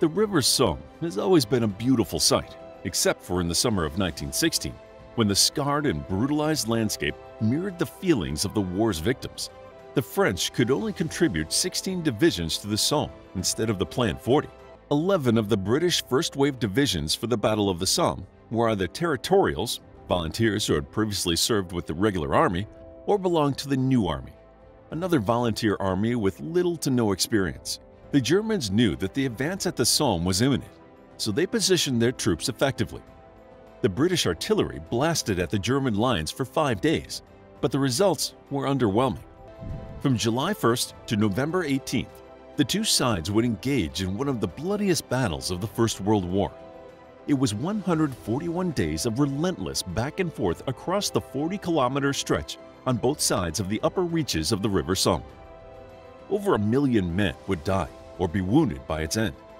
The River Somme has always been a beautiful sight, except for in the summer of 1916, when the scarred and brutalized landscape mirrored the feelings of the war's victims. The French could only contribute 16 divisions to the Somme instead of the planned 40. 11 of the British First Wave divisions for the Battle of the Somme were either territorials, volunteers who had previously served with the regular army, or belonged to the New Army, another volunteer army with little to no experience. The Germans knew that the advance at the Somme was imminent, so they positioned their troops effectively. The British artillery blasted at the German lines for five days, but the results were underwhelming. From July 1st to November 18th, the two sides would engage in one of the bloodiest battles of the First World War. It was 141 days of relentless back and forth across the 40-kilometer stretch on both sides of the upper reaches of the River Somme. Over a million men would die or be wounded by its end.